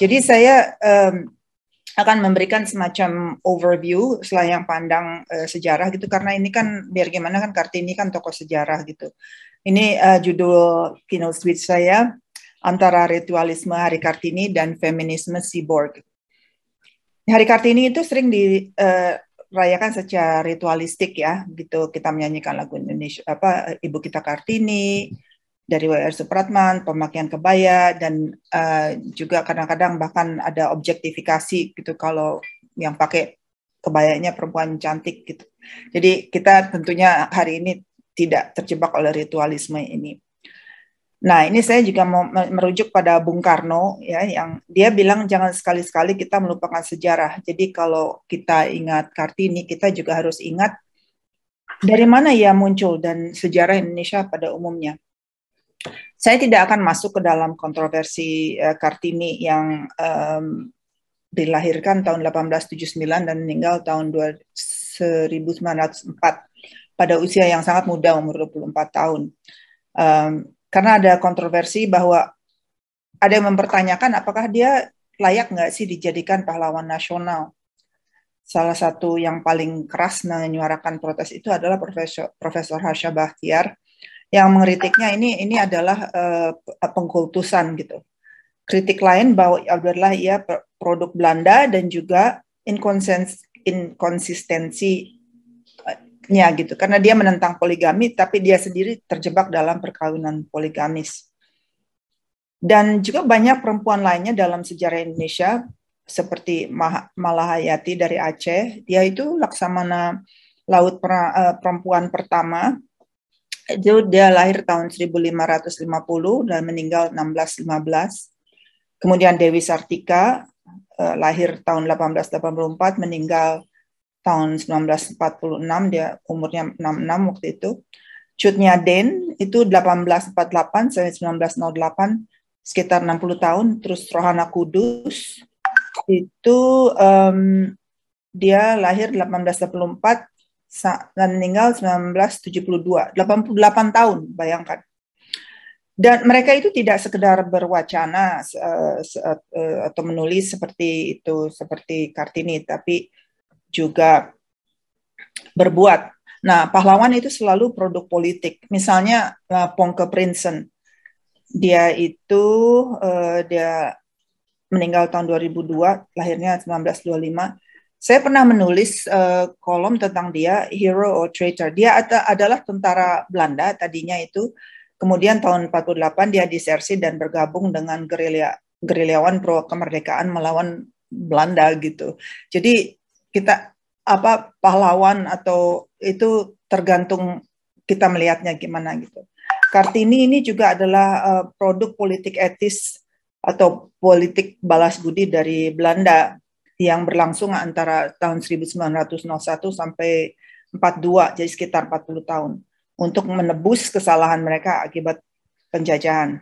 Jadi saya um, akan memberikan semacam overview selayang pandang uh, sejarah gitu karena ini kan biar gimana kan Kartini kan tokoh sejarah gitu. Ini uh, judul keynote speech saya antara ritualisme Hari Kartini dan feminisme cyborg. Hari Kartini itu sering dirayakan uh, secara ritualistik ya, gitu kita menyanyikan lagu Indonesia apa Ibu kita Kartini, dari WR Supratman, pemakaian kebaya, dan uh, juga kadang-kadang bahkan ada objektifikasi gitu kalau yang pakai kebayanya perempuan cantik gitu. Jadi kita tentunya hari ini tidak terjebak oleh ritualisme ini. Nah, ini saya juga mau merujuk pada Bung Karno ya yang dia bilang jangan sekali-sekali kita melupakan sejarah. Jadi kalau kita ingat Kartini, kita juga harus ingat dari mana ia muncul dan sejarah Indonesia pada umumnya. Saya tidak akan masuk ke dalam kontroversi uh, Kartini yang um, dilahirkan tahun 1879 dan meninggal tahun 1904 pada usia yang sangat muda umur 24 tahun. Um, karena ada kontroversi bahwa ada yang mempertanyakan apakah dia layak nggak sih dijadikan pahlawan nasional. Salah satu yang paling keras menyuarakan protes itu adalah Profesor, Profesor Harsha Bahtiar yang mengkritiknya ini ini adalah uh, pengkultusan gitu. Kritik lain bahwa adalah ia produk Belanda dan juga inkonsistensinya gitu karena dia menentang poligami tapi dia sendiri terjebak dalam perkawinan poligamis. Dan juga banyak perempuan lainnya dalam sejarah Indonesia seperti Malahayati dari Aceh, dia itu laksamana laut eh, perempuan pertama itu dia lahir tahun 1550 dan meninggal 1615. Kemudian Dewi Sartika uh, lahir tahun 1884 meninggal tahun 1946 dia umurnya 66 waktu itu. Cutnya Den itu 1848 sampai 1908 sekitar 60 tahun. Terus Rohana Kudus itu um, dia lahir 1884 dan meninggal 1972, 88 tahun, bayangkan. Dan mereka itu tidak sekedar berwacana atau menulis seperti itu, seperti Kartini, tapi juga berbuat. Nah, pahlawan itu selalu produk politik. Misalnya uh, Pongke Prinsen, dia itu dia meninggal tahun 2002, lahirnya 1925 saya pernah menulis uh, kolom tentang dia hero or traitor. Dia ada, adalah tentara Belanda tadinya itu. Kemudian tahun 48 dia disersi dan bergabung dengan gerilya gerilyawan pro kemerdekaan melawan Belanda gitu. Jadi kita apa pahlawan atau itu tergantung kita melihatnya gimana gitu. Kartini ini juga adalah uh, produk politik etis atau politik balas budi dari Belanda yang berlangsung antara tahun 1901 sampai 42, jadi sekitar 40 tahun, untuk menebus kesalahan mereka akibat penjajahan.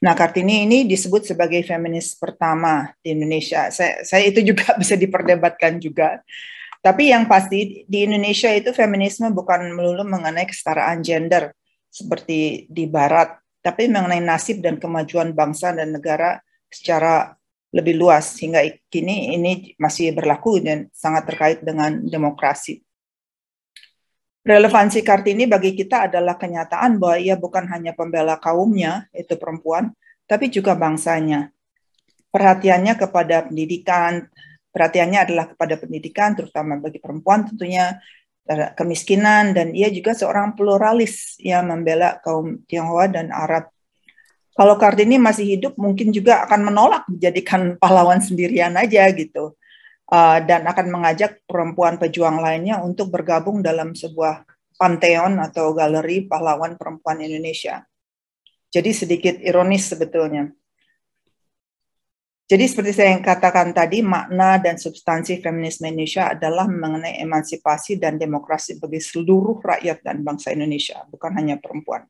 Nah, Kartini ini disebut sebagai feminis pertama di Indonesia. Saya, saya itu juga bisa diperdebatkan juga. Tapi yang pasti di Indonesia itu feminisme bukan melulu mengenai kesetaraan gender seperti di Barat, tapi mengenai nasib dan kemajuan bangsa dan negara secara lebih luas hingga kini ini masih berlaku dan sangat terkait dengan demokrasi. Relevansi Kartini bagi kita adalah kenyataan bahwa ia bukan hanya pembela kaumnya, itu perempuan, tapi juga bangsanya. Perhatiannya kepada pendidikan, perhatiannya adalah kepada pendidikan, terutama bagi perempuan tentunya kemiskinan, dan ia juga seorang pluralis yang membela kaum Tionghoa dan Arab kalau Kartini masih hidup mungkin juga akan menolak menjadikan pahlawan sendirian aja gitu uh, dan akan mengajak perempuan pejuang lainnya untuk bergabung dalam sebuah panteon atau galeri pahlawan perempuan Indonesia. Jadi sedikit ironis sebetulnya. Jadi seperti saya yang katakan tadi, makna dan substansi feminisme Indonesia adalah mengenai emansipasi dan demokrasi bagi seluruh rakyat dan bangsa Indonesia, bukan hanya perempuan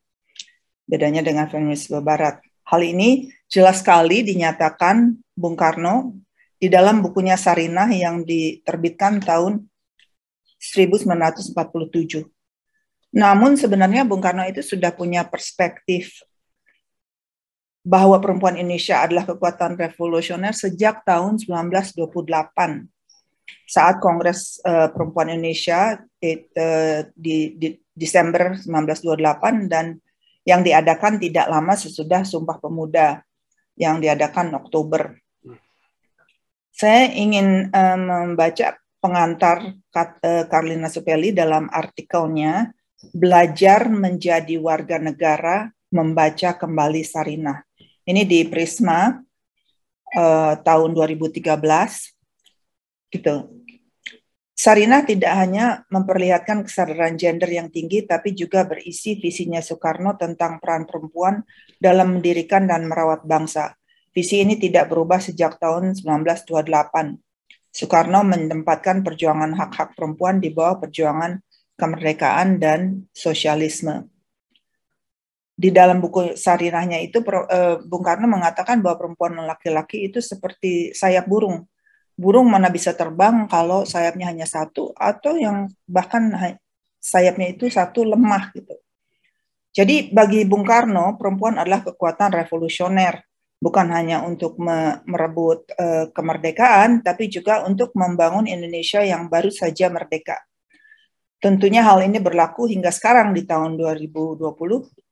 bedanya dengan feminisme barat. Hal ini jelas sekali dinyatakan Bung Karno di dalam bukunya Sarinah yang diterbitkan tahun 1947. Namun sebenarnya Bung Karno itu sudah punya perspektif bahwa perempuan Indonesia adalah kekuatan revolusioner sejak tahun 1928 saat Kongres uh, Perempuan Indonesia di, di Desember 1928 dan yang diadakan tidak lama sesudah Sumpah Pemuda yang diadakan Oktober. Saya ingin uh, membaca pengantar uh, Karlina Supeli dalam artikelnya Belajar Menjadi Warga Negara Membaca Kembali Sarinah. Ini di Prisma uh, tahun 2013 gitu. Sarina tidak hanya memperlihatkan kesadaran gender yang tinggi, tapi juga berisi visinya Soekarno tentang peran perempuan dalam mendirikan dan merawat bangsa. Visi ini tidak berubah sejak tahun 1928. Soekarno menempatkan perjuangan hak-hak perempuan di bawah perjuangan kemerdekaan dan sosialisme di dalam buku sarirahnya itu uh, Bung Karno mengatakan bahwa perempuan dan laki-laki itu seperti sayap burung. Burung mana bisa terbang kalau sayapnya hanya satu atau yang bahkan sayapnya itu satu lemah gitu. Jadi bagi Bung Karno perempuan adalah kekuatan revolusioner bukan hanya untuk merebut uh, kemerdekaan tapi juga untuk membangun Indonesia yang baru saja merdeka. Tentunya hal ini berlaku hingga sekarang di tahun 2020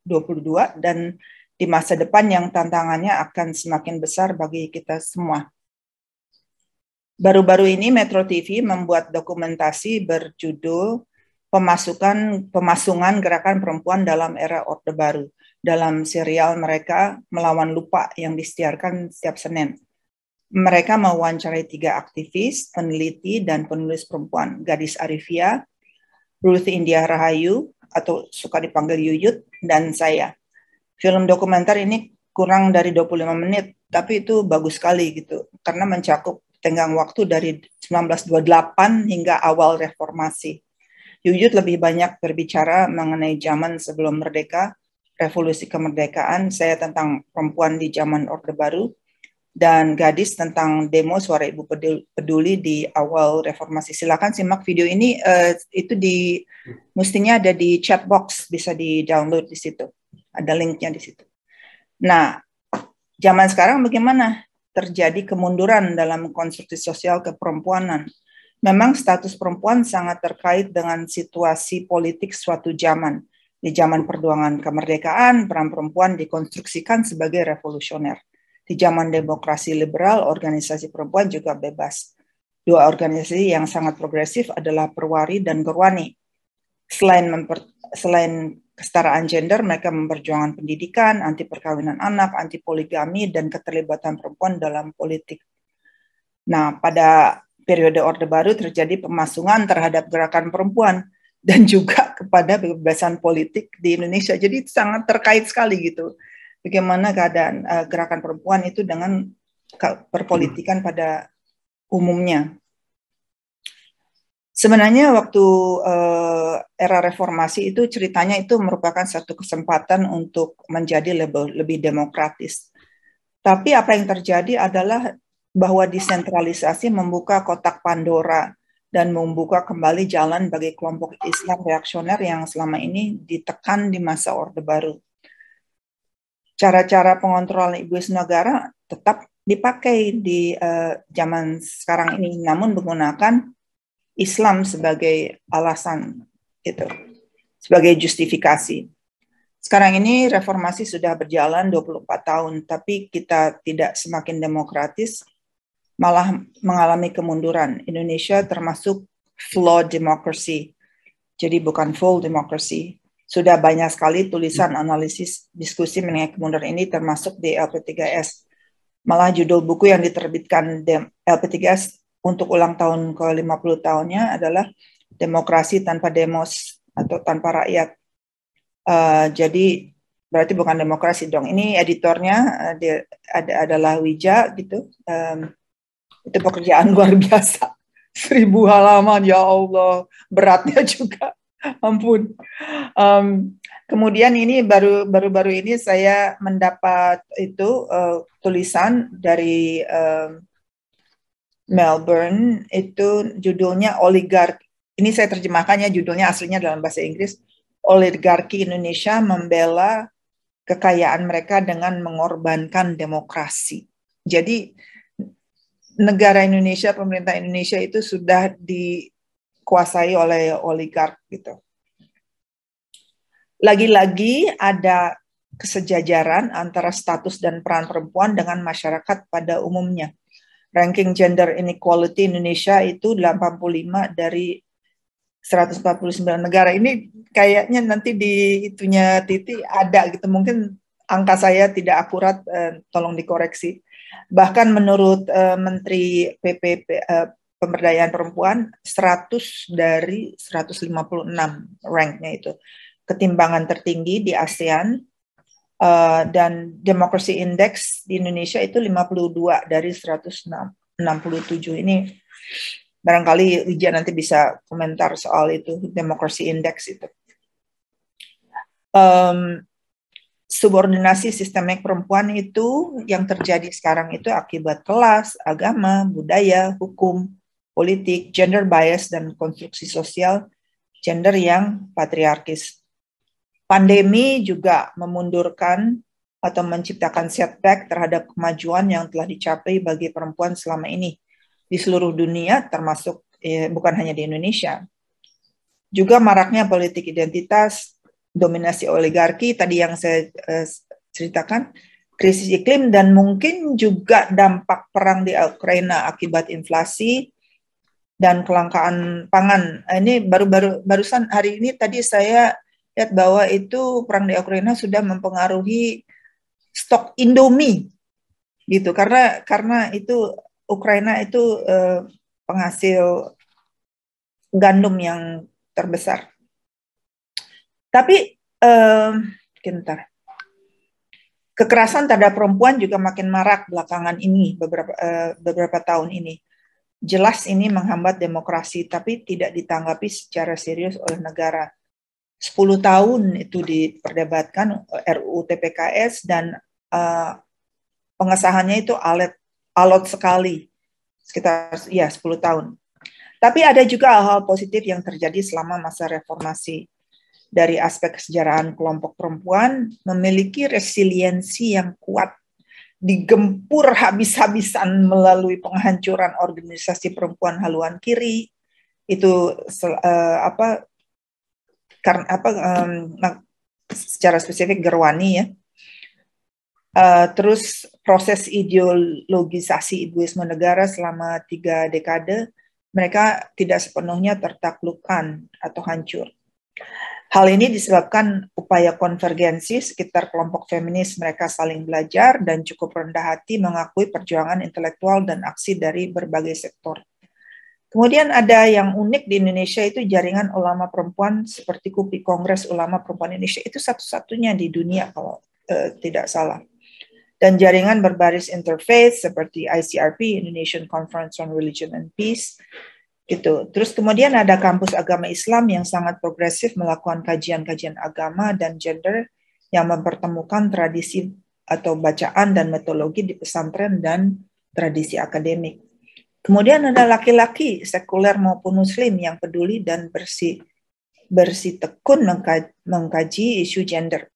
2022 dan di masa depan yang tantangannya akan semakin besar bagi kita semua. Baru-baru ini Metro TV membuat dokumentasi berjudul Pemasukan Pemasungan Gerakan Perempuan dalam Era Orde Baru dalam serial mereka Melawan Lupa yang disiarkan setiap Senin. Mereka mewawancarai tiga aktivis, peneliti, dan penulis perempuan, Gadis Arifia, Ruth India Rahayu, atau suka dipanggil Yuyut dan saya. Film dokumenter ini kurang dari 25 menit, tapi itu bagus sekali gitu karena mencakup tenggang waktu dari 1928 hingga awal reformasi. Yuyut lebih banyak berbicara mengenai zaman sebelum merdeka, revolusi kemerdekaan, saya tentang perempuan di zaman Orde Baru, dan gadis tentang demo suara ibu peduli di awal reformasi. Silakan simak video ini uh, itu di mestinya ada di chat box bisa di download di situ. Ada linknya di situ. Nah, zaman sekarang bagaimana terjadi kemunduran dalam konstruksi sosial keperempuanan? Memang status perempuan sangat terkait dengan situasi politik suatu zaman. Di zaman perjuangan kemerdekaan, peran perempuan dikonstruksikan sebagai revolusioner di zaman demokrasi liberal, organisasi perempuan juga bebas. Dua organisasi yang sangat progresif adalah Perwari dan Gerwani. Selain memper, selain kesetaraan gender, mereka memperjuangkan pendidikan, anti perkawinan anak, anti poligami, dan keterlibatan perempuan dalam politik. Nah, pada periode Orde Baru terjadi pemasungan terhadap gerakan perempuan dan juga kepada kebebasan politik di Indonesia. Jadi sangat terkait sekali gitu bagaimana keadaan uh, gerakan perempuan itu dengan perpolitikan pada umumnya. Sebenarnya waktu uh, era reformasi itu ceritanya itu merupakan satu kesempatan untuk menjadi lebih, lebih demokratis. Tapi apa yang terjadi adalah bahwa desentralisasi membuka kotak Pandora dan membuka kembali jalan bagi kelompok Islam reaksioner yang selama ini ditekan di masa Orde Baru cara-cara pengontrolan ibu negara tetap dipakai di uh, zaman sekarang ini, namun menggunakan Islam sebagai alasan itu, sebagai justifikasi. Sekarang ini reformasi sudah berjalan 24 tahun, tapi kita tidak semakin demokratis, malah mengalami kemunduran. Indonesia termasuk flawed democracy, jadi bukan full democracy sudah banyak sekali tulisan analisis diskusi mengenai kemunduran ini termasuk di LP3S. Malah judul buku yang diterbitkan LP3S untuk ulang tahun ke-50 tahunnya adalah Demokrasi Tanpa Demos atau Tanpa Rakyat. Uh, jadi berarti bukan demokrasi dong. Ini editornya uh, dia, ada, adalah Wija gitu. Um, itu pekerjaan luar biasa. Seribu halaman, ya Allah. Beratnya juga ampun. Um, kemudian ini baru baru ini saya mendapat itu uh, tulisan dari uh, Melbourne itu judulnya oligark. Ini saya terjemahkannya judulnya aslinya dalam bahasa Inggris. Oligarki Indonesia membela kekayaan mereka dengan mengorbankan demokrasi. Jadi negara Indonesia, pemerintah Indonesia itu sudah dikuasai oleh oligark gitu. Lagi-lagi ada kesejajaran antara status dan peran perempuan dengan masyarakat pada umumnya. Ranking gender inequality Indonesia itu 85 dari 149 negara. Ini kayaknya nanti di itunya Titi ada gitu. Mungkin angka saya tidak akurat, eh, tolong dikoreksi. Bahkan menurut eh, Menteri PPP eh, Pemberdayaan Perempuan 100 dari 156 ranknya itu ketimbangan tertinggi di ASEAN uh, dan Democracy Index di Indonesia itu 52 dari 167. Ini barangkali Wija nanti bisa komentar soal itu Democracy Index itu. Um, subordinasi sistemik perempuan itu yang terjadi sekarang itu akibat kelas, agama, budaya, hukum, politik, gender bias, dan konstruksi sosial gender yang patriarkis. Pandemi juga memundurkan atau menciptakan setback terhadap kemajuan yang telah dicapai bagi perempuan selama ini di seluruh dunia, termasuk eh, bukan hanya di Indonesia. Juga maraknya politik identitas, dominasi oligarki tadi yang saya eh, ceritakan, krisis iklim dan mungkin juga dampak perang di Ukraina akibat inflasi dan kelangkaan pangan. Ini baru-baru barusan hari ini tadi saya lihat bahwa itu perang di Ukraina sudah mempengaruhi stok Indomie gitu karena karena itu Ukraina itu eh, penghasil gandum yang terbesar. Tapi eh. Kekerasan terhadap perempuan juga makin marak belakangan ini beberapa eh, beberapa tahun ini. Jelas ini menghambat demokrasi tapi tidak ditanggapi secara serius oleh negara 10 tahun itu diperdebatkan eh, RUU TPKS dan uh, pengesahannya itu alat alot sekali sekitar ya 10 tahun. Tapi ada juga hal-hal positif yang terjadi selama masa reformasi. Dari aspek kesejarahan kelompok perempuan memiliki resiliensi yang kuat digempur habis-habisan melalui penghancuran organisasi perempuan haluan kiri itu uh, apa karena apa um, secara spesifik Gerwani ya. Uh, terus proses ideologisasi ibuisme negara selama tiga dekade mereka tidak sepenuhnya tertaklukkan atau hancur. Hal ini disebabkan upaya konvergensi sekitar kelompok feminis mereka saling belajar dan cukup rendah hati mengakui perjuangan intelektual dan aksi dari berbagai sektor. Kemudian ada yang unik di Indonesia itu jaringan ulama perempuan seperti KUPI Kongres Ulama Perempuan Indonesia itu satu-satunya di dunia kalau uh, tidak salah. Dan jaringan berbaris interfaith seperti ICRP Indonesian Conference on Religion and Peace gitu. Terus kemudian ada kampus agama Islam yang sangat progresif melakukan kajian-kajian agama dan gender yang mempertemukan tradisi atau bacaan dan metodologi di pesantren dan tradisi akademik. Kemudian ada laki-laki sekuler maupun muslim yang peduli dan bersih bersih tekun mengkaji, mengkaji isu gender.